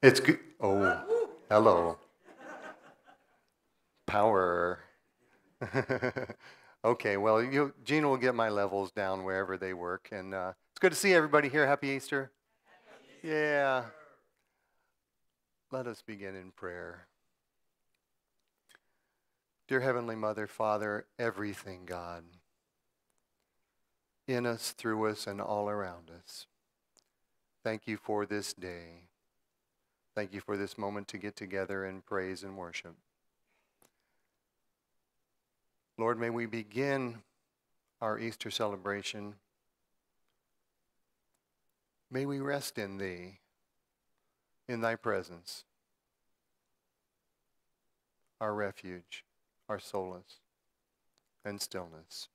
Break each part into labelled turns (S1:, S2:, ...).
S1: It's good. Oh, hello. Power. okay, well, you, Gina will get my levels down wherever they work. And uh, it's good to see everybody here. Happy Easter. Yeah. Let us begin in prayer. Dear Heavenly Mother, Father, everything, God, in us, through us, and all around us. Thank you for this day. Thank you for this moment to get together and praise and worship. Lord, may we begin our Easter celebration. May we rest in Thee, in Thy presence, our refuge, our solace, and stillness.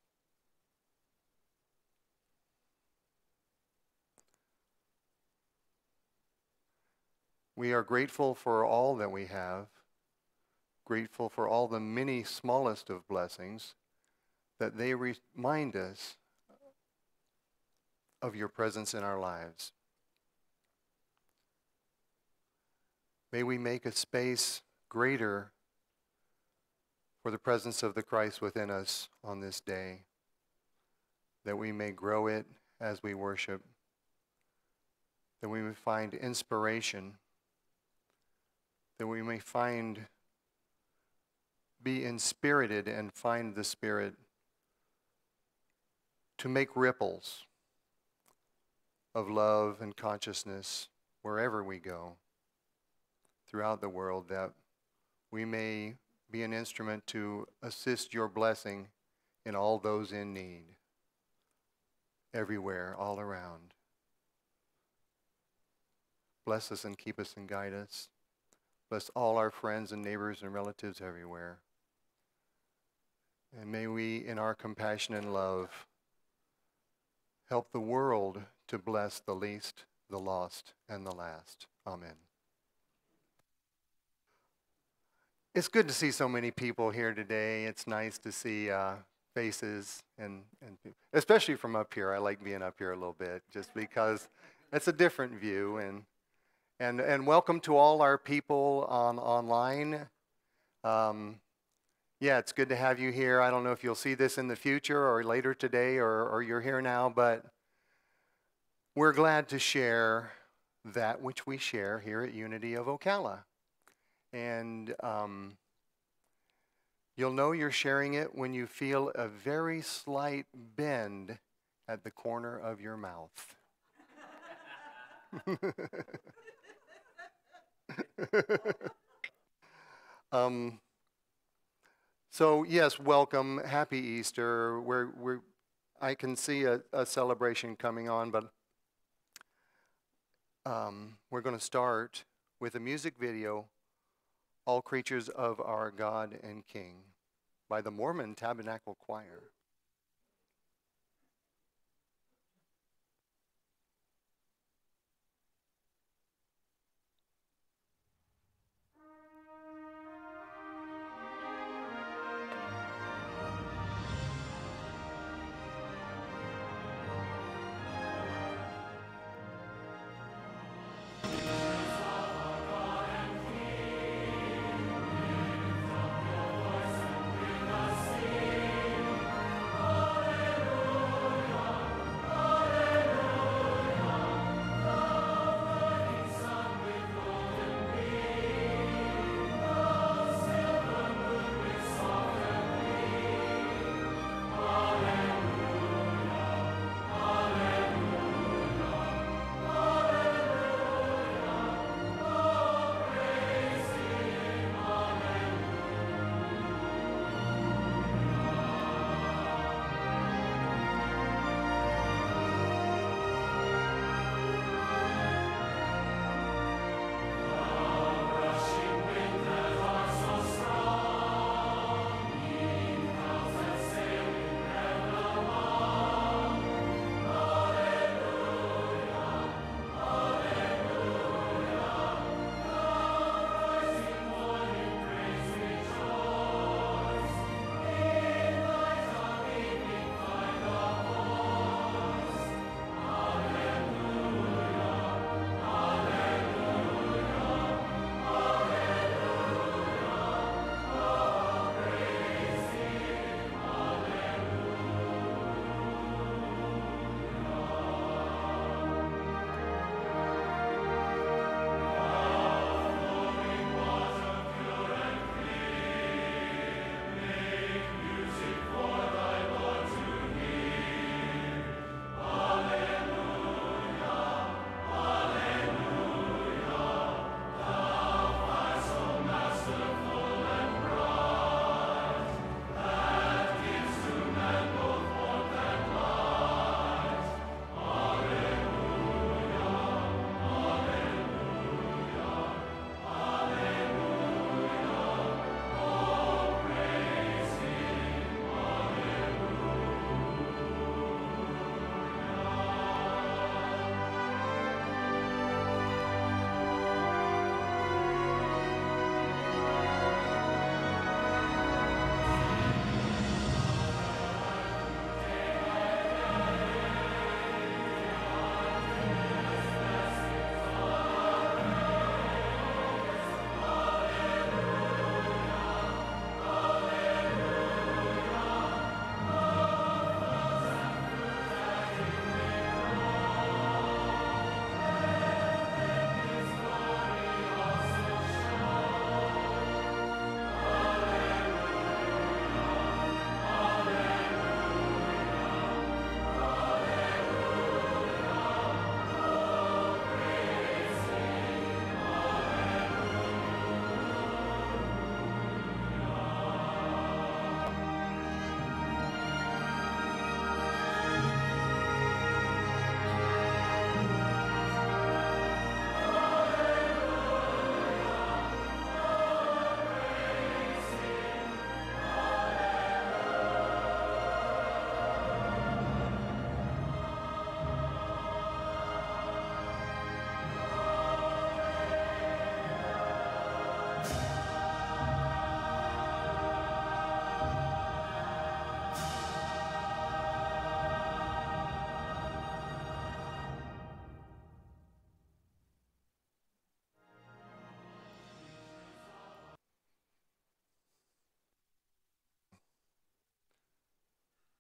S1: We are grateful for all that we have, grateful for all the many smallest of blessings, that they remind us of your presence in our lives. May we make a space greater for the presence of the Christ within us on this day, that we may grow it as we worship, that we may find inspiration that we may find, be inspirited and find the Spirit to make ripples of love and consciousness wherever we go throughout the world, that we may be an instrument to assist your blessing in all those in need, everywhere, all around. Bless us and keep us and guide us. Bless all our friends and neighbors and relatives everywhere. And may we, in our compassion and love, help the world to bless the least, the lost, and the last. Amen. It's good to see so many people here today. It's nice to see uh, faces, and, and especially from up here. I like being up here a little bit just because it's a different view. and and, and welcome to all our people on online. Um, yeah, it's good to have you here. I don't know if you'll see this in the future or later today or, or you're here now, but we're glad to share that which we share here at Unity of Ocala. And um, you'll know you're sharing it when you feel a very slight bend at the corner of your mouth. um, so yes, welcome, happy Easter. We're, we're, I can see a, a celebration coming on, but um, we're going to start with a music video, All Creatures of Our God and King, by the Mormon Tabernacle Choir.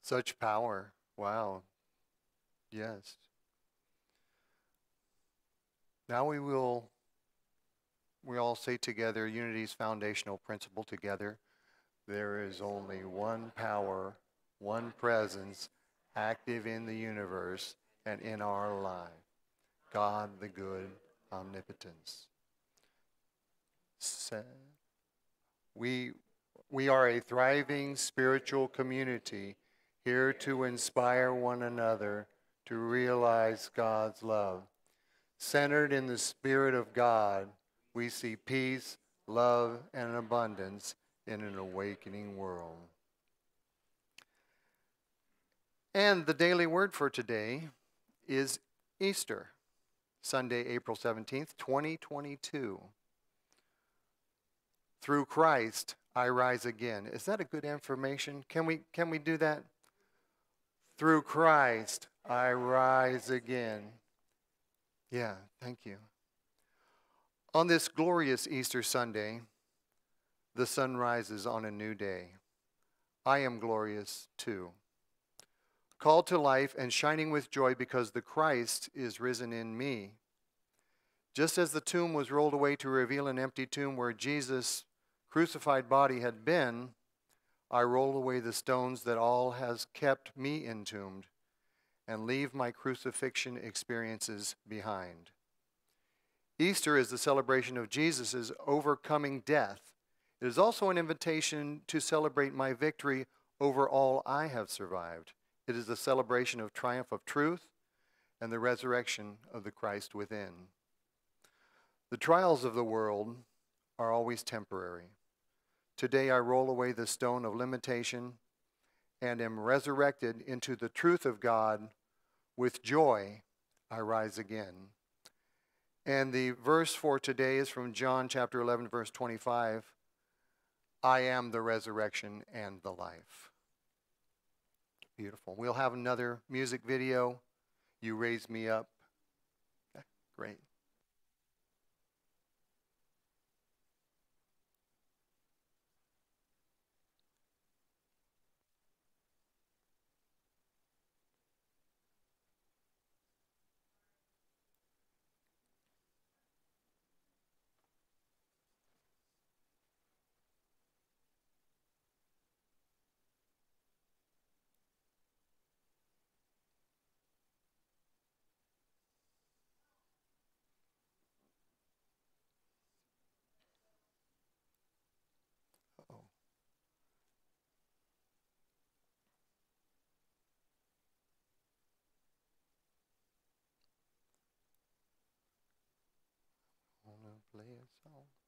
S1: Such power. Wow. Yes. Now we will we all say together unity's foundational principle together. There is only one power, one presence active in the universe and in our life. God the good omnipotence. We, we are a thriving spiritual community here to inspire one another to realize God's love. Centered in the Spirit of God, we see peace, love, and abundance in an awakening world. And the daily word for today is Easter, Sunday, April 17th, 2022. Through Christ, I rise again. Is that a good information? Can we, can we do that? Through Christ, I rise again. Yeah, thank you. On this glorious Easter Sunday, the sun rises on a new day. I am glorious too. Called to life and shining with joy because the Christ is risen in me. Just as the tomb was rolled away to reveal an empty tomb where Jesus' crucified body had been, I roll away the stones that all has kept me entombed and leave my crucifixion experiences behind. Easter is the celebration of Jesus' overcoming death. It is also an invitation to celebrate my victory over all I have survived. It is the celebration of triumph of truth and the resurrection of the Christ within. The trials of the world are always temporary. Today I roll away the stone of limitation and am resurrected into the truth of God. With joy I rise again. And the verse for today is from John chapter 11, verse 25. I am the resurrection and the life. Beautiful. We'll have another music video. You raise me up. great. A song.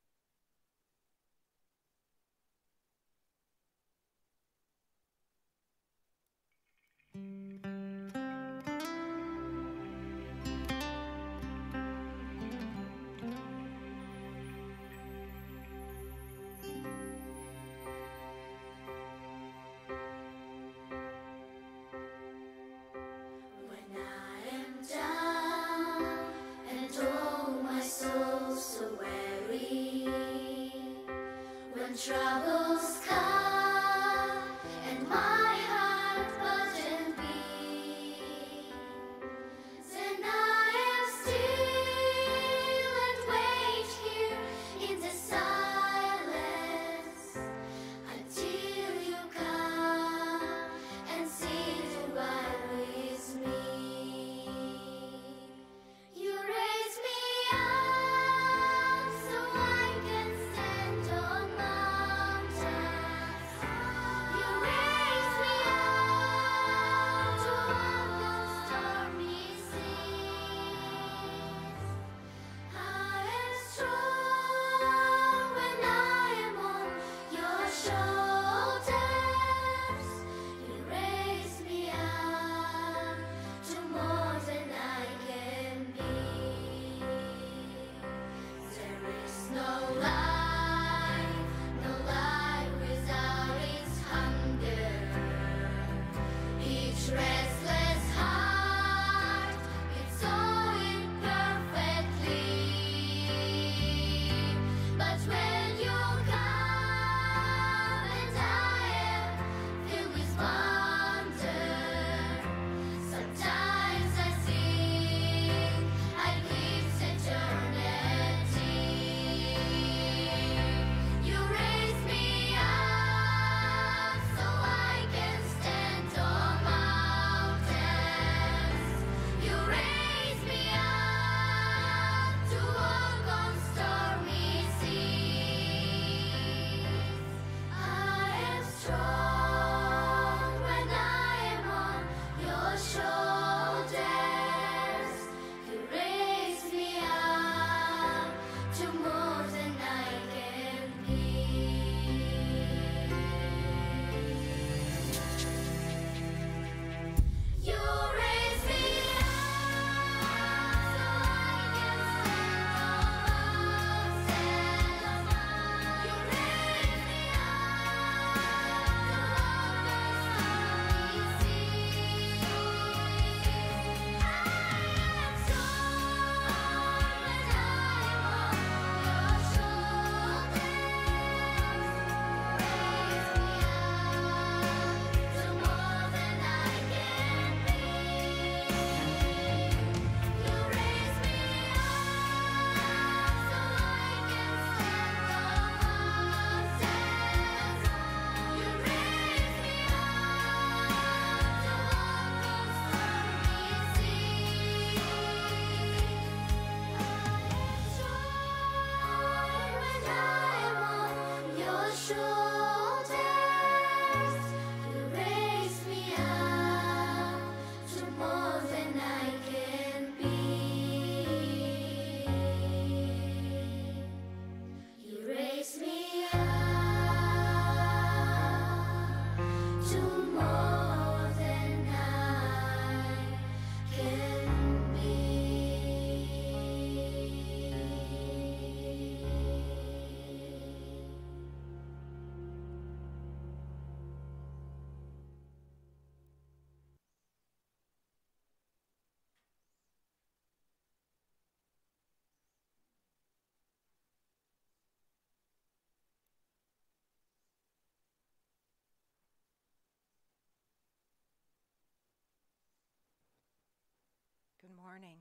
S2: Morning.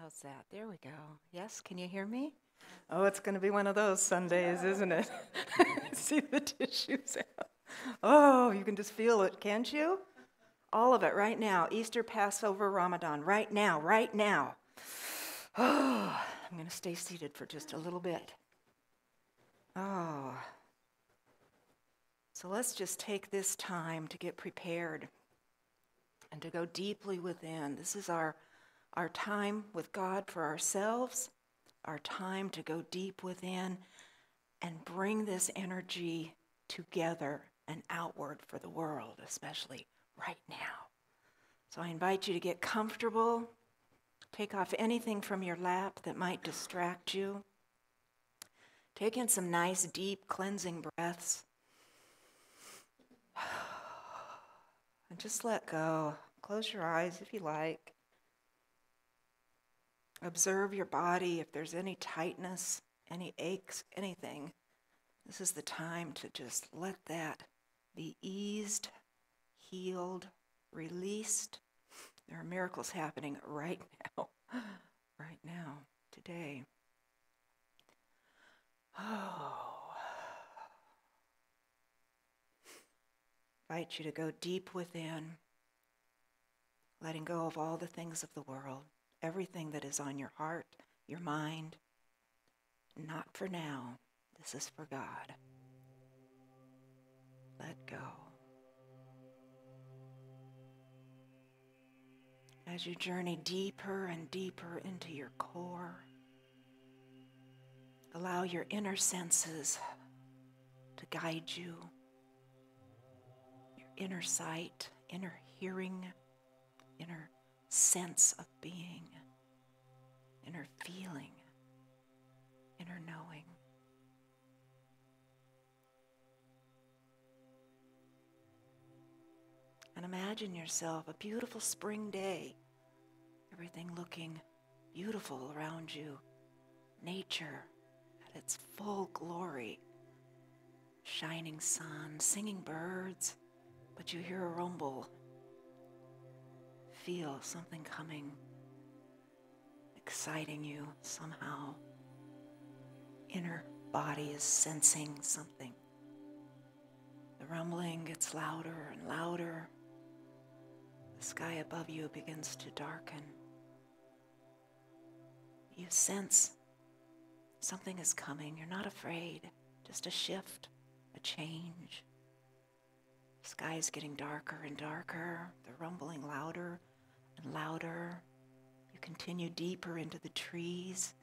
S2: How's that? There we go. Yes, can you hear me? Oh, it's going to be one of those Sundays, isn't it? See the tissues out. Oh, you can just feel it, can't you? All of it right now. Easter, Passover, Ramadan, right now, right now. Oh, I'm going to stay seated for just a little bit. Oh. So let's just take this time to get prepared and to go deeply within. This is our, our time with God for ourselves, our time to go deep within and bring this energy together and outward for the world, especially right now. So I invite you to get comfortable, take off anything from your lap that might distract you. Take in some nice, deep, cleansing breaths. And just let go. Close your eyes if you like. Observe your body if there's any tightness, any aches, anything. This is the time to just let that be eased, healed, released. There are miracles happening right now, right now, today. Oh. Invite you to go deep within, letting go of all the things of the world, everything that is on your heart, your mind. Not for now. This is for God. Let go. As you journey deeper and deeper into your core, allow your inner senses to guide you inner sight, inner hearing, inner sense of being, inner feeling, inner knowing. And imagine yourself a beautiful spring day, everything looking beautiful around you, nature at its full glory, shining sun, singing birds but you hear a rumble, feel something coming, exciting you somehow. Inner body is sensing something. The rumbling gets louder and louder. The sky above you begins to darken. You sense something is coming. You're not afraid, just a shift, a change. Sky is getting darker and darker, the rumbling louder and louder. You continue deeper into the trees,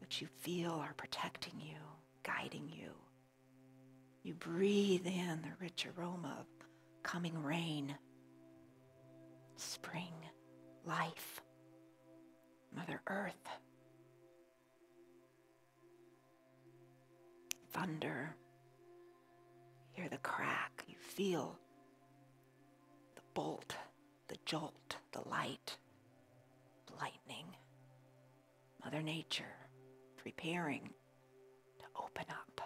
S2: that you feel are protecting you, guiding you. You breathe in the rich aroma of coming rain, spring, life, Mother Earth, thunder hear the crack, you feel the bolt, the jolt, the light, lightning. Mother Nature preparing to open up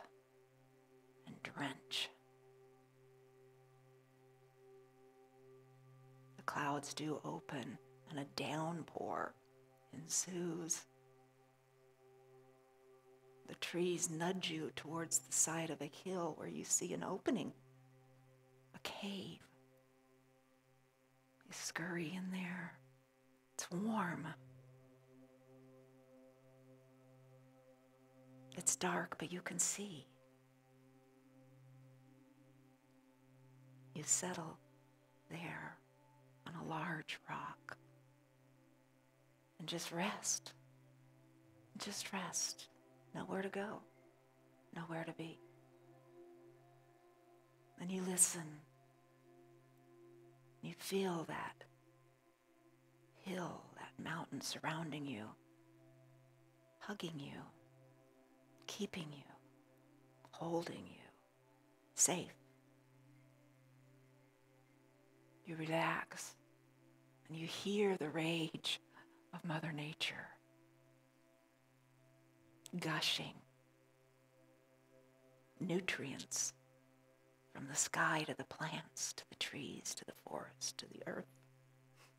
S2: and drench. The clouds do open and a downpour ensues. The trees nudge you towards the side of a hill where you see an opening, a cave. You scurry in there. It's warm. It's dark, but you can see. You settle there on a large rock and just rest. Just rest. Nowhere to go, nowhere to be. And you listen. You feel that hill, that mountain surrounding you, hugging you, keeping you, holding you, safe. You relax and you hear the rage of Mother Nature gushing nutrients from the sky to the plants, to the trees, to the forest, to the earth,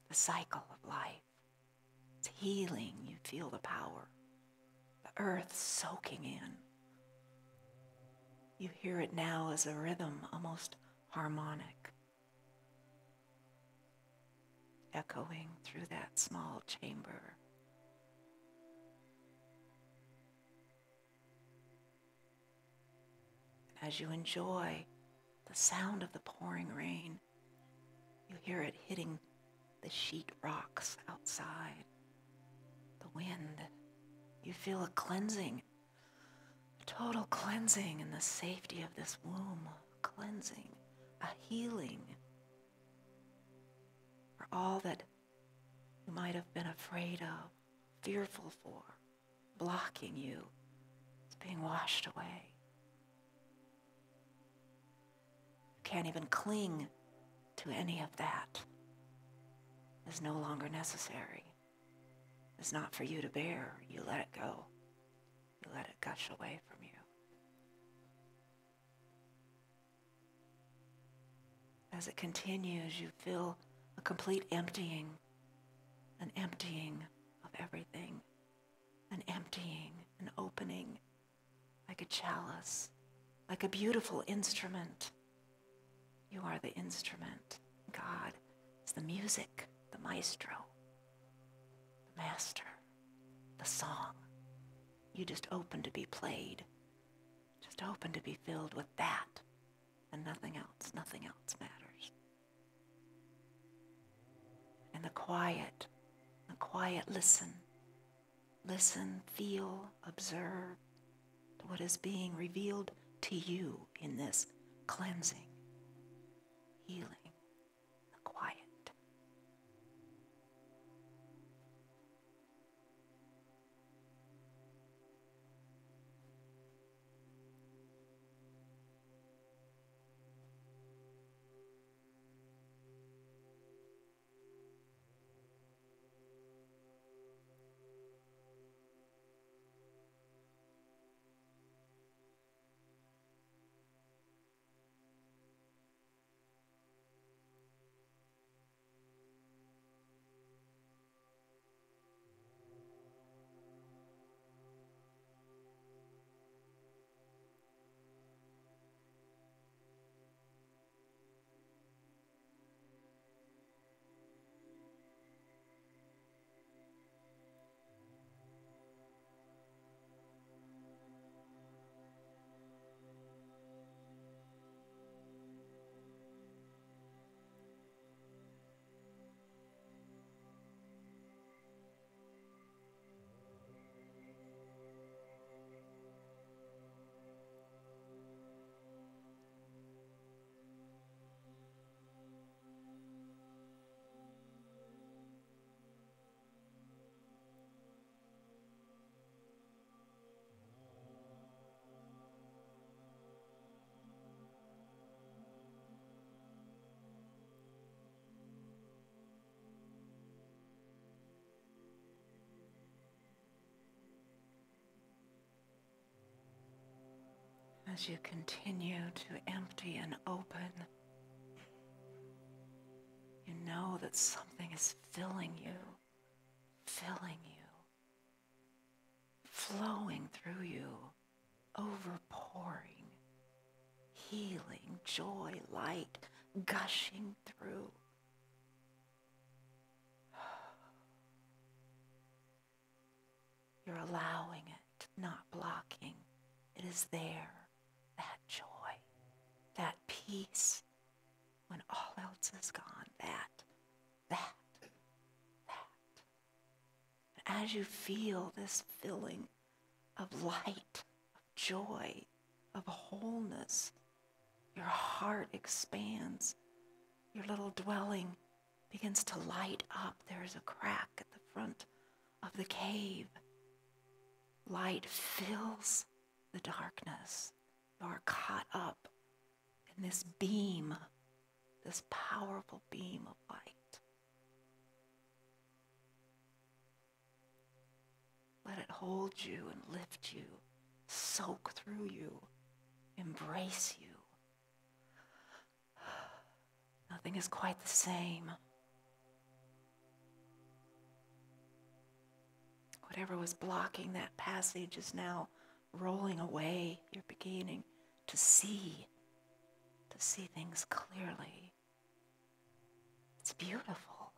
S2: the cycle of life. It's healing. You feel the power, the earth soaking in. You hear it now as a rhythm, almost harmonic, echoing through that small chamber. As you enjoy the sound of the pouring rain, you hear it hitting the sheet rocks outside, the wind. You feel a cleansing, a total cleansing in the safety of this womb, cleansing, a healing for all that you might have been afraid of, fearful for, blocking you. It's being washed away. Can't even cling to any of that. Is no longer necessary. It's not for you to bear. You let it go. You let it gush away from you. As it continues, you feel a complete emptying, an emptying of everything, an emptying, an opening, like a chalice, like a beautiful instrument. You are the instrument. God is the music, the maestro, the master, the song. You just open to be played, just open to be filled with that and nothing else. Nothing else matters. And the quiet, the quiet listen. Listen, feel, observe what is being revealed to you in this cleansing, healing, as you continue to empty and open, you know that something is filling you, filling you, flowing through you, overpouring, healing, joy, light, gushing through. You're allowing it, not blocking. It is there that joy, that peace when all else is gone. That, that, that. And as you feel this filling of light, of joy, of wholeness, your heart expands. Your little dwelling begins to light up. There's a crack at the front of the cave. Light fills the darkness are caught up in this beam, this powerful beam of light. Let it hold you and lift you, soak through you, embrace you. Nothing is quite the same. Whatever was blocking that passage is now rolling away. You're beginning to see, to see things clearly. It's beautiful.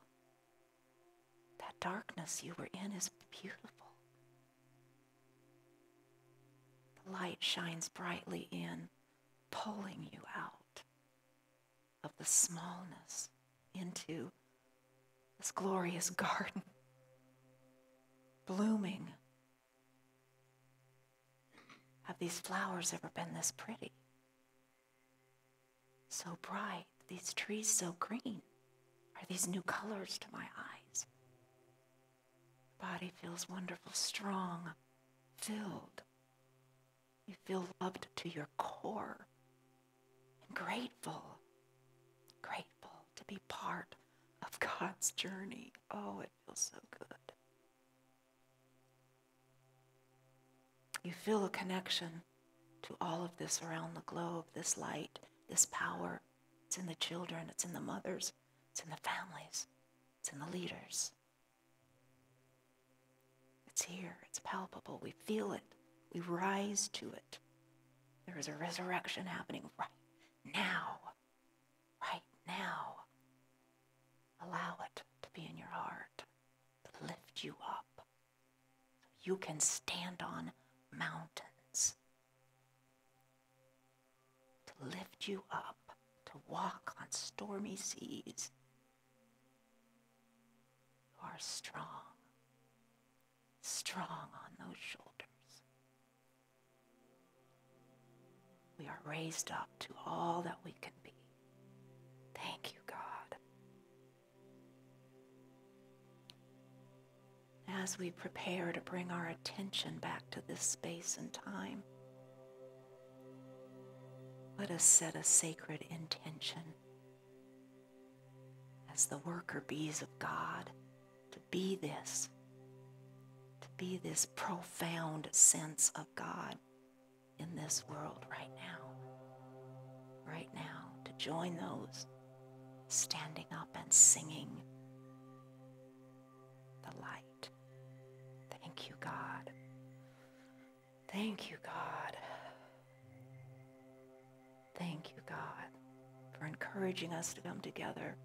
S2: That darkness you were in is beautiful. The light shines brightly in, pulling you out of the smallness into this glorious garden, blooming. Have these flowers ever been this pretty? So bright, these trees so green. Are these new colors to my eyes? Body feels wonderful, strong, filled. You feel loved to your core and grateful, grateful to be part of God's journey. Oh, it feels so good. You feel a connection to all of this around the globe, this light, this power. It's in the children, it's in the mothers, it's in the families, it's in the leaders. It's here, it's palpable. We feel it, we rise to it. There is a resurrection happening right now. Right now. Allow it to be in your heart, to lift you up. You can stand on mountains, to lift you up, to walk on stormy seas. You are strong, strong on those shoulders. We are raised up to all that we can be. Thank you, God. As we prepare to bring our attention back to this space and time, let us set a sacred intention as the worker bees of God to be this, to be this profound sense of God in this world right now. Right now, to join those standing up and singing the light. Thank you, God. Thank you, God. Thank you, God, for encouraging us to come together,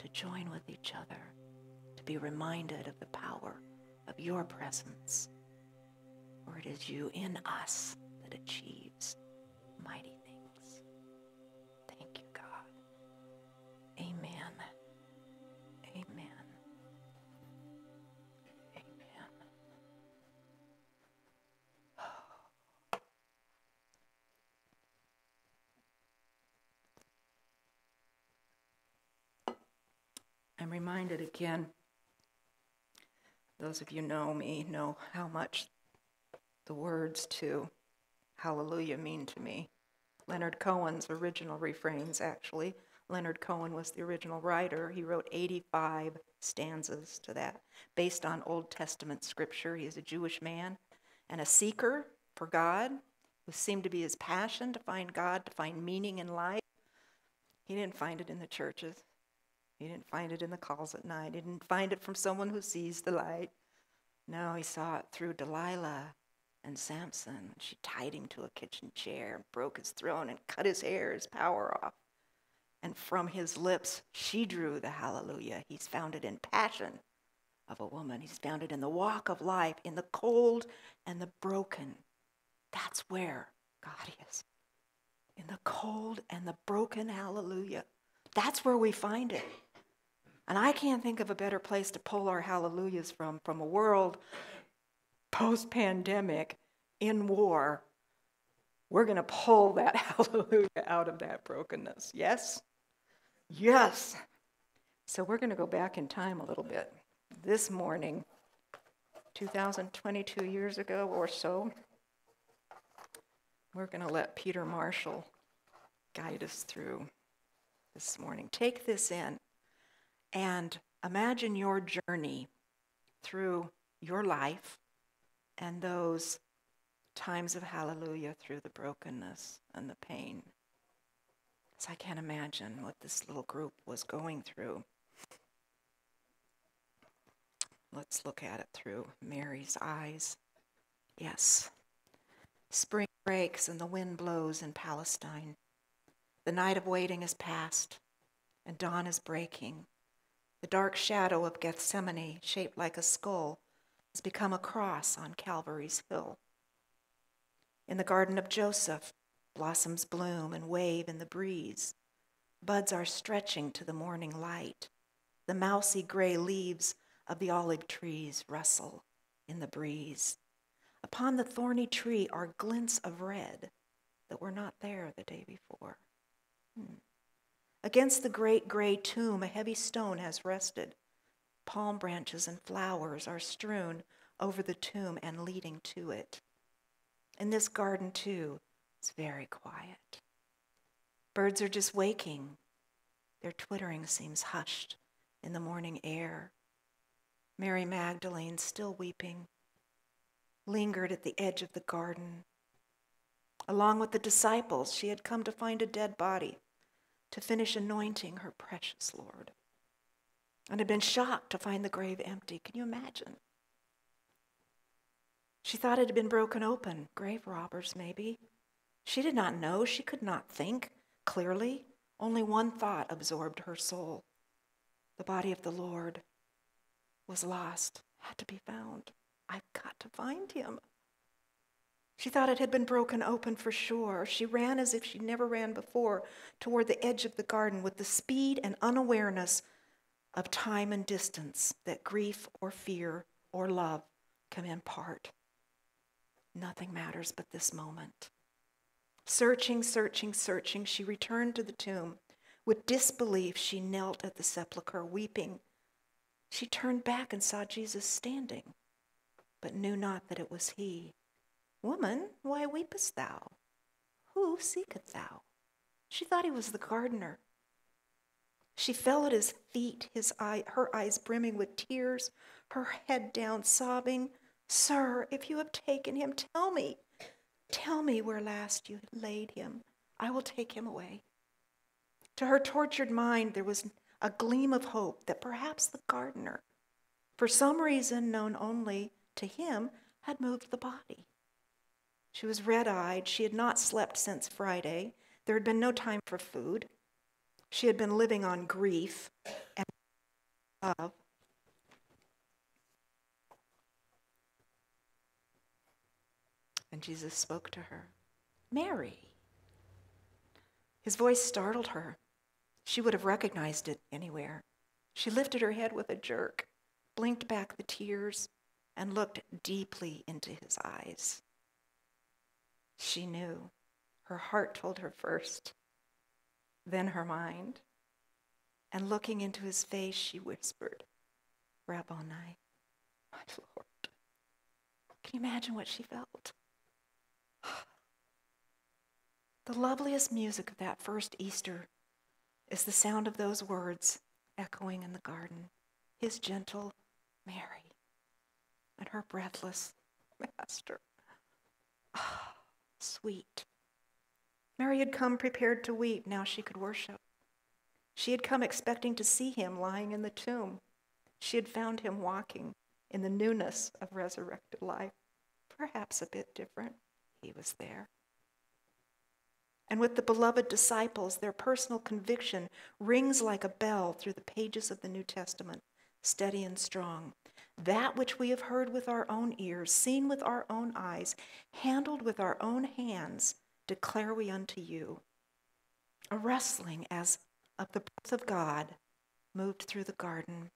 S2: to join with each other, to be reminded of the power of your presence. For it is you in us that achieves mighty things. Thank you, God. Amen. Reminded again, those of you know me know how much the words to Hallelujah mean to me. Leonard Cohen's original refrains, actually. Leonard Cohen was the original writer. He wrote 85 stanzas to that, based on Old Testament scripture. He is a Jewish man and a seeker for God, who seemed to be his passion to find God, to find meaning in life. He didn't find it in the churches. He didn't find it in the calls at night. He didn't find it from someone who sees the light. No, he saw it through Delilah and Samson. She tied him to a kitchen chair, broke his throne, and cut his hair, his power off. And from his lips, she drew the hallelujah. He's found it in passion of a woman. He's found it in the walk of life, in the cold and the broken. That's where God is. In the cold and the broken hallelujah. That's where we find it. And I can't think of a better place to pull our hallelujahs from, from a world post pandemic in war. We're going to pull that hallelujah out of that brokenness. Yes? Yes. So we're going to go back in time a little bit. This morning, 2022 years ago or so, we're going to let Peter Marshall guide us through this morning. Take this in and imagine your journey through your life and those times of hallelujah through the brokenness and the pain. So I can't imagine what this little group was going through. Let's look at it through Mary's eyes. Yes. Spring breaks and the wind blows in Palestine. The night of waiting is past, and dawn is breaking. The dark shadow of Gethsemane, shaped like a skull, has become a cross on Calvary's hill. In the garden of Joseph, blossoms bloom and wave in the breeze. Buds are stretching to the morning light. The mousy gray leaves of the olive trees rustle in the breeze. Upon the thorny tree are glints of red that were not there the day before. Hmm. Against the great gray tomb, a heavy stone has rested. Palm branches and flowers are strewn over the tomb and leading to it. In this garden, too, it's very quiet. Birds are just waking. Their twittering seems hushed in the morning air. Mary Magdalene, still weeping, lingered at the edge of the garden. Along with the disciples, she had come to find a dead body to finish anointing her precious Lord and had been shocked to find the grave empty. Can you imagine? She thought it had been broken open, grave robbers, maybe. She did not know, she could not think clearly. Only one thought absorbed her soul the body of the Lord was lost, had to be found. I've got to find him. She thought it had been broken open for sure. She ran as if she never ran before toward the edge of the garden with the speed and unawareness of time and distance that grief or fear or love can impart. Nothing matters but this moment. Searching, searching, searching, she returned to the tomb. With disbelief, she knelt at the sepulchre, weeping. She turned back and saw Jesus standing, but knew not that it was he. Woman, why weepest thou? Who seeketh thou? She thought he was the gardener. She fell at his feet, his eye, her eyes brimming with tears, her head down, sobbing. Sir, if you have taken him, tell me. Tell me where last you laid him. I will take him away. To her tortured mind, there was a gleam of hope that perhaps the gardener, for some reason known only to him, had moved the body. She was red eyed. She had not slept since Friday. There had been no time for food. She had been living on grief and love. And Jesus spoke to her, Mary. His voice startled her. She would have recognized it anywhere. She lifted her head with a jerk, blinked back the tears, and looked deeply into his eyes. She knew. Her heart told her first, then her mind. And looking into his face, she whispered, Rabboni, my Lord. Can you imagine what she felt? The loveliest music of that first Easter is the sound of those words echoing in the garden His gentle Mary and her breathless Master. Sweet. Mary had come prepared to weep, now she could worship. She had come expecting to see him lying in the tomb. She had found him walking in the newness of resurrected life, perhaps a bit different. He was there. And with the beloved disciples, their personal conviction rings like a bell through the pages of the New Testament, steady and strong. That which we have heard with our own ears, seen with our own eyes, handled with our own hands, declare we unto you. A rustling as of the breath of God moved through the garden.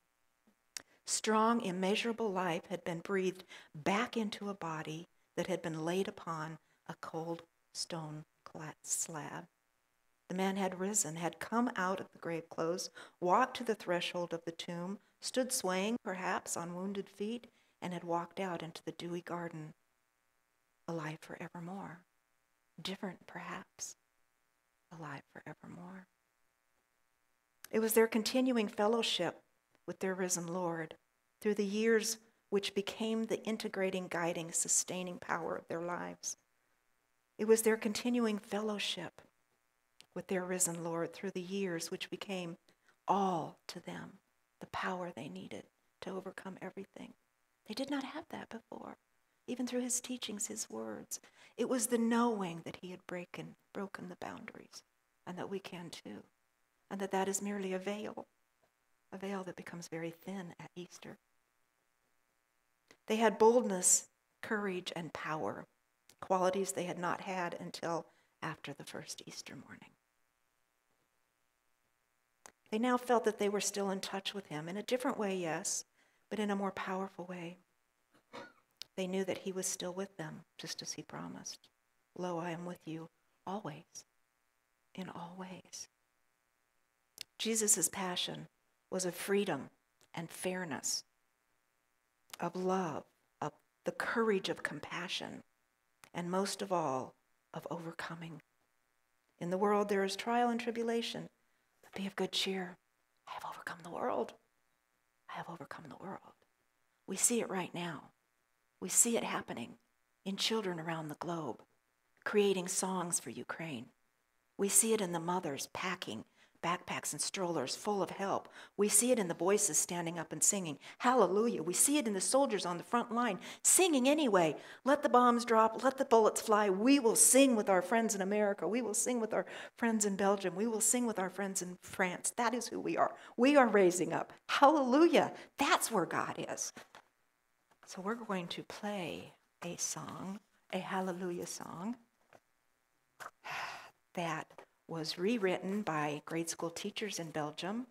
S2: Strong, immeasurable life had been breathed back into a body that had been laid upon a cold stone slab. The man had risen, had come out of the grave clothes, walked to the threshold of the tomb, stood swaying perhaps on wounded feet, and had walked out into the dewy garden, alive forevermore. Different perhaps, alive forevermore. It was their continuing fellowship with their risen Lord through the years which became the integrating, guiding, sustaining power of their lives. It was their continuing fellowship
S3: with their risen Lord through the years, which became all to them the power they needed to overcome everything. They did not have that before, even through his teachings, his words. It was the knowing that he had broken, broken the boundaries, and that we can too, and that that is merely a veil, a veil that becomes very thin at Easter. They had boldness, courage, and power, qualities they had not had until after the first Easter morning. They now felt that they were still in touch with him in a different way, yes, but in a more powerful way. They knew that he was still with them, just as he promised. Lo, I am with you always, in all ways. Jesus' passion was of freedom and fairness, of love, of the courage of compassion, and most of all, of overcoming. In the world there is trial and tribulation, be of good cheer. I have overcome the world. I have overcome the world. We see it right now. We see it happening in children around the globe, creating songs for Ukraine. We see it in the mothers packing backpacks and strollers full of help. We see it in the voices standing up and singing, Hallelujah. We see it in the soldiers on the front line singing anyway. Let the bombs drop, let the bullets fly. We will sing with our friends in America. We will sing with our friends in Belgium. We will sing with our friends in France. That is who we are. We are raising up. Hallelujah. That's where God is. So we're going to play a song, a hallelujah song that was rewritten by grade school teachers in Belgium,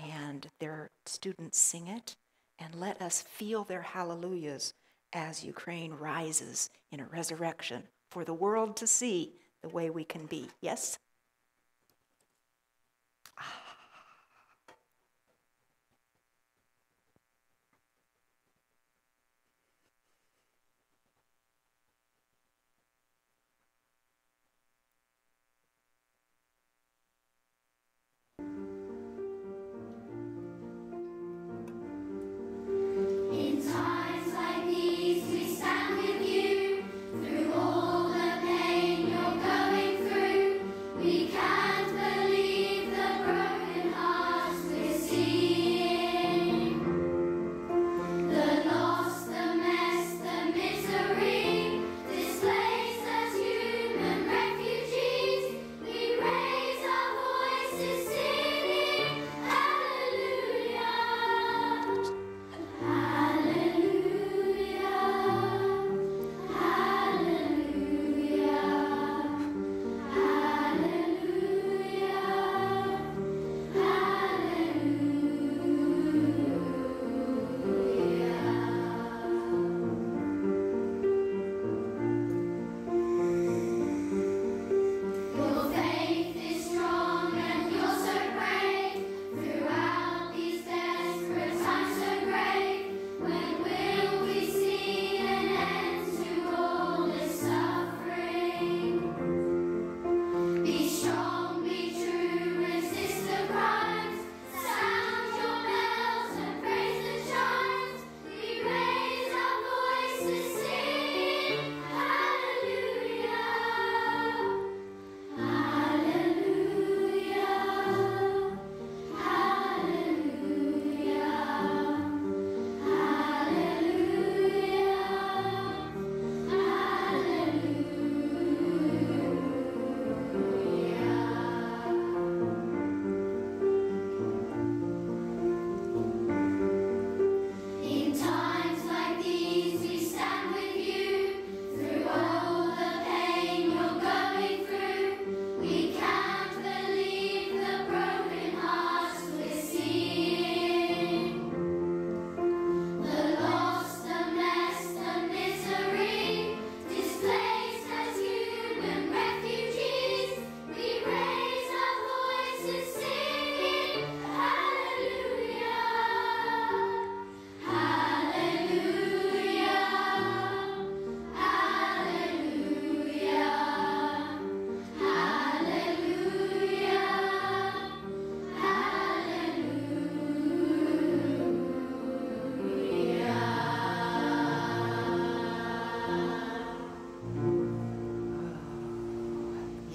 S3: and their students sing it. And let us feel their hallelujahs as Ukraine rises in a resurrection for the world to see the way we can be. Yes? Ah.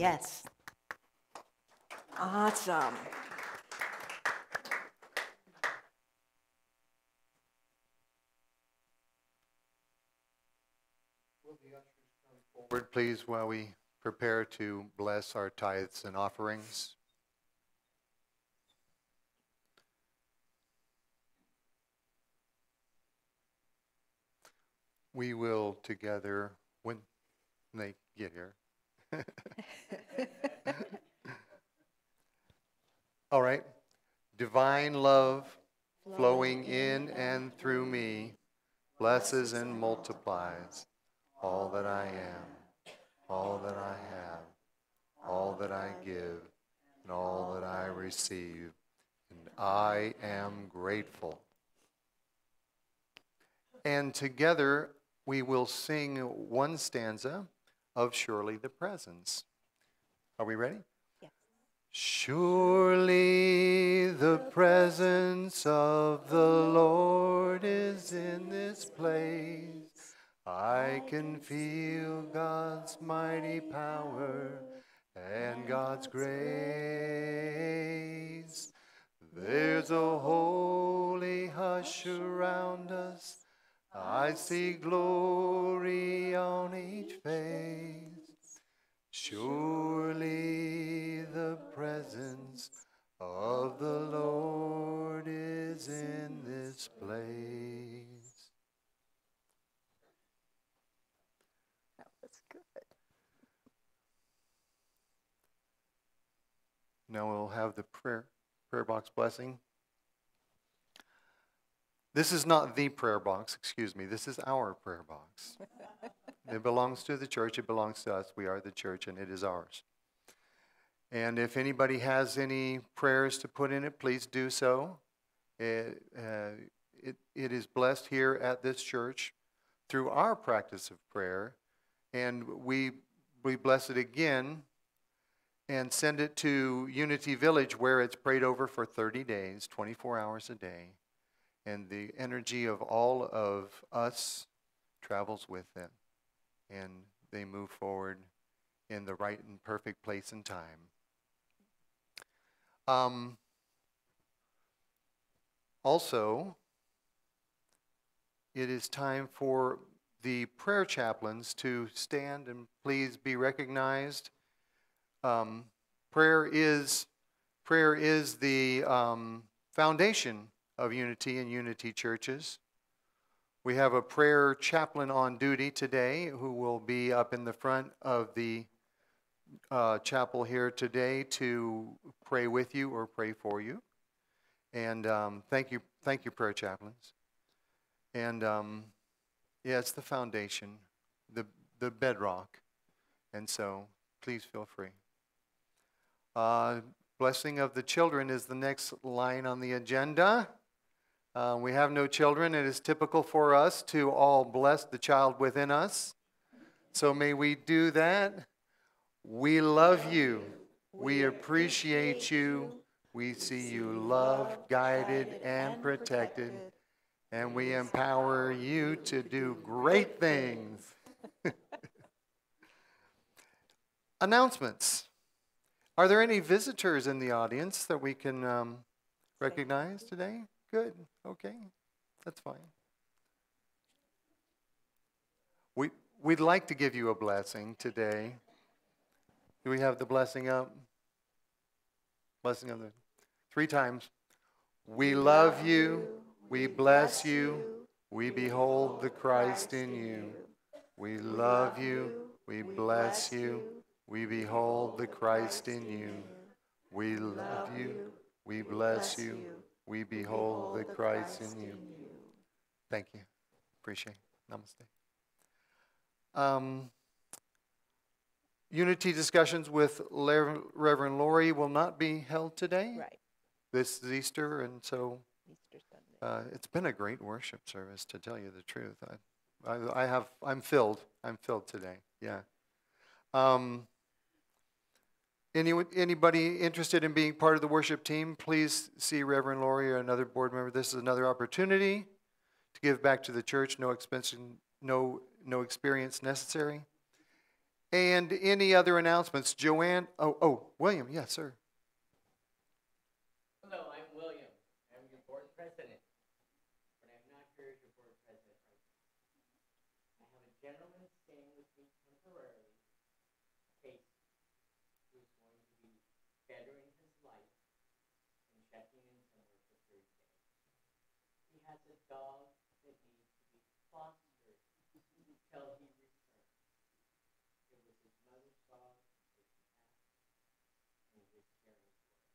S3: Yes.
S2: Awesome.
S1: Forward, please, while we prepare to bless our tithes and offerings. We will together, when they get here. All right. Divine love flowing in and through me blesses and multiplies all that I am, all that I have, all that I give, and all that I receive. And I am grateful. And together we will sing one stanza of Surely the Presence. Are we ready?
S2: Yes.
S1: Surely the presence of the Lord is in this place. I can feel God's mighty power and God's grace. There's a holy hush around us. I see glory on each face. Surely the presence of the Lord is in this place.
S2: That was good.
S1: Now we'll have the prayer, prayer box blessing. This is not the prayer box, excuse me. This is our prayer box. it belongs to the church, it belongs to us. We are the church, and it is ours. And if anybody has any prayers to put in it, please do so. It, uh, it, it is blessed here at this church through our practice of prayer, and we, we bless it again and send it to Unity Village where it's prayed over for 30 days, 24 hours a day. And the energy of all of us travels with them. And they move forward in the right and perfect place and time. Um, also, it is time for the prayer chaplains to stand and please be recognized. Um, prayer is prayer is the um, foundation of unity and unity churches. We have a prayer chaplain on duty today who will be up in the front of the uh, chapel here today to pray with you or pray for you. And um, thank you, thank you, prayer chaplains. And um, yeah, it's the foundation, the the bedrock. And so, please feel free. Uh, blessing of the children is the next line on the agenda. Uh, we have no children. It is typical for us to all bless the child within us. So may we do that. We love you. We appreciate you. We see you loved, guided, and protected. And we empower you to do great things. Announcements. Are there any visitors in the audience that we can um, recognize today? Good. Okay. That's fine. We, we'd like to give you a blessing today. Do we have the blessing up? Blessing of the three times. We love you. We bless you. We behold the Christ in you. We love you. We bless you. We behold the Christ in you. We love you. We bless you. We behold the Christ in you. Thank you. Appreciate it. Namaste. Um, unity discussions with Le- Reverend Laurie will not be held today.
S2: Right.
S1: This is Easter, and so
S2: Easter Sunday.
S1: uh, it's been a great worship service, to tell you the truth. I, I, I have, I'm filled. I'm filled today. Yeah. Um, any, anybody interested in being part of the worship team, please see Reverend Laurie or another board member. This is another opportunity to give back to the church. No expense, no no experience necessary. And any other announcements, Joanne? Oh, oh, William, yes, sir.
S4: Oh, Hello, I'm William. I'm your board president, but I'm not board president. I have a gentleman staying with me temporarily, has a dog that needs to be fostered until he returns. It was his mother's dog that he and he was caring for it.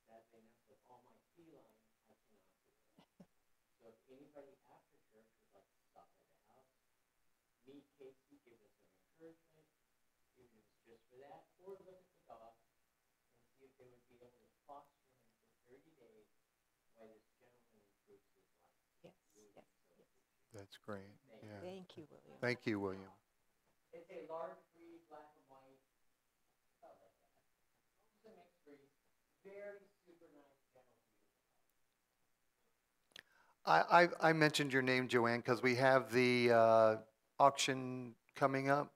S4: Sadly enough, with all my feline, I cannot do it. So if anybody after church would like to stop by the house, meet Casey, give us some encouragement, even if it's just for that, or look at the dog and see if they would be able to foster him for thirty days while this gentleman improves his life.
S2: Yes,
S4: We would
S2: yes,
S4: be so
S2: yes.
S4: Appreciative.
S1: That's great. Yeah.
S2: Thank you, William.
S1: Thank you, William.
S4: It's a large breed, black and white, stuff. It's a mixed breed, very super nice, gentle, beautiful.
S1: I, I, I mentioned your name, Joanne, because we have the uh, auction coming up.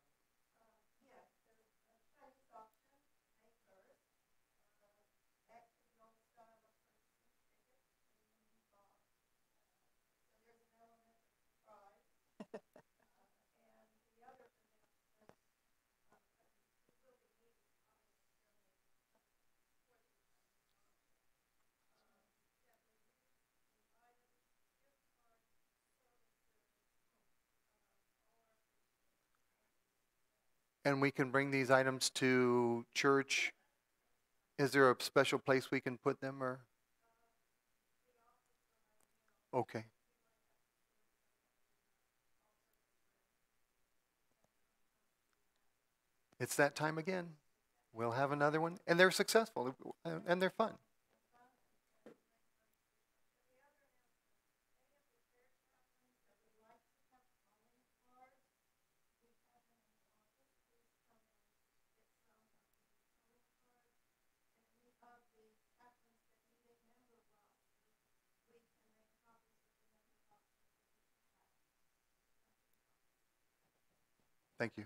S1: And we can bring these items to church. Is there a special place we can put them or? Okay. It's that time again. We'll have another one. And they're successful and they're fun. Thank you.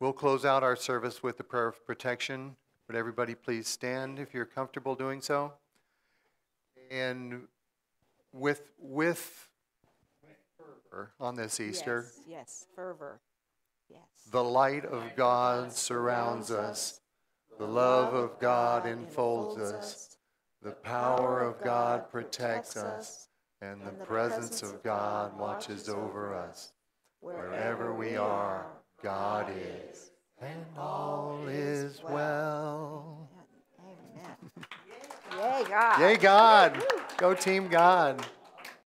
S1: We'll close out our service with the prayer of protection. Would everybody please stand if you're comfortable doing so? And with, with fervor on this Easter,
S2: Yes, Yes, fervor. Yes.
S1: the light of God surrounds us. The love of God enfolds us. The power of God protects us. And the presence of God watches over us. Wherever we are, God is. And all is well.
S2: Amen. Yay, God.
S1: Yay, God! Go, Team God!